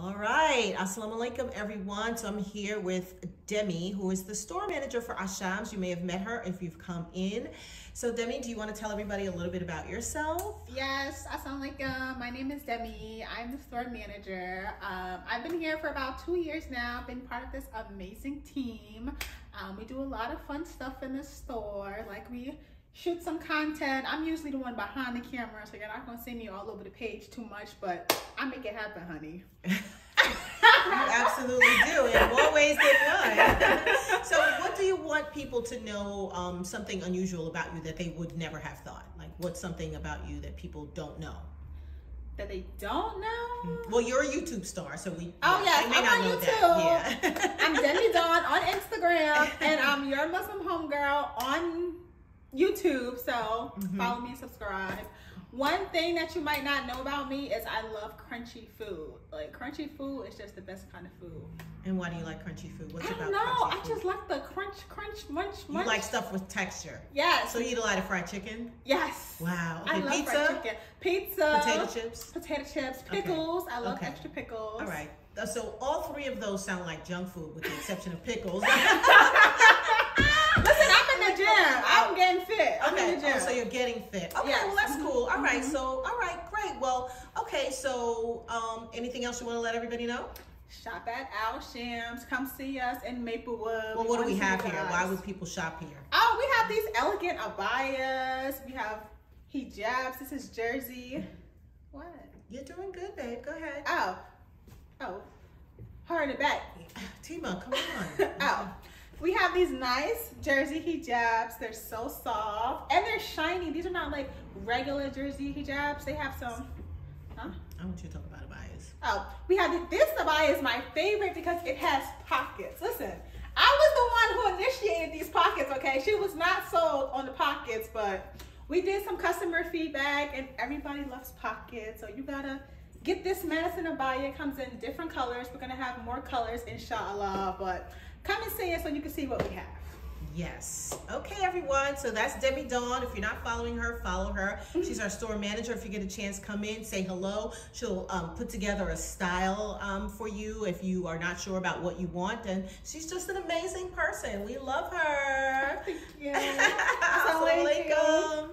All right, assalamu alaikum everyone. So I'm here with Demi, who is the store manager for Ashams. You may have met her if you've come in. So Demi, do you want to tell everybody a little bit about yourself? Yes, assalamu alaikum. My name is Demi. I'm the store manager. Um, I've been here for about two years now. Been part of this amazing team. Um, we do a lot of fun stuff in the store. Like we shoot some content. I'm usually the one behind the camera, so you're not gonna see me all over the page too much, but I make it happen, honey. you absolutely do in more ways than one. so, what do you want people to know? Um, something unusual about you that they would never have thought. Like, what's something about you that people don't know? That they don't know. Mm, well, you're a YouTube star, so we. Oh yeah, yes, I'm on YouTube. Yeah. I'm Demi Dawn on Instagram, and I'm your Muslim homegirl on YouTube. So mm-hmm. follow me, subscribe. One thing that you might not know about me is I love crunchy food. Like crunchy food is just the best kind of food. And why do you like crunchy food? What's I don't know. I just like the crunch, crunch, munch, munch. You like stuff with texture. Yes. So you eat a lot of fried chicken. Yes. Wow. Okay. I love Pizza? fried chicken. Pizza. Potato chips. Potato chips. Pickles. Okay. I love okay. extra pickles. All right. So all three of those sound like junk food, with the exception of pickles. gym. I'm getting fit. I'm okay. in the gym. Oh, fit. Okay, yes. well that's mm-hmm. cool. All right. mm-hmm. So all right, great. Well, okay. So um, anything else you want to let everybody know? Shop at Al Shams. Come see us in Maplewood. Well, we what do we have here? Why would people shop here? Oh, we have these elegant abayas. We have hijabs. This is Jersey. What? You're doing good, babe. Go ahead. Oh. Oh. Her in the back. Tima, come on. oh. We have these nice jersey hijabs. They're so soft and they're shiny. These are not like regular jersey hijabs. They have some, huh? I want you to talk about abayas. Oh, we have this abaya is my favorite because it has pockets. Listen, I was the one who initiated these pockets, okay? She was not sold on the pockets, but we did some customer feedback and everybody loves pockets. So you gotta get this medicine abaya. It comes in different colors. We're gonna have more colors, inshallah, but Come and see us so you can see what we have. Yes. Okay, everyone. So that's Demi Dawn. If you're not following her, follow her. Mm-hmm. She's our store manager. If you get a chance, come in, say hello. She'll um, put together a style um, for you if you are not sure about what you want. And she's just an amazing person. We love her. Yeah. Assalamualaikum.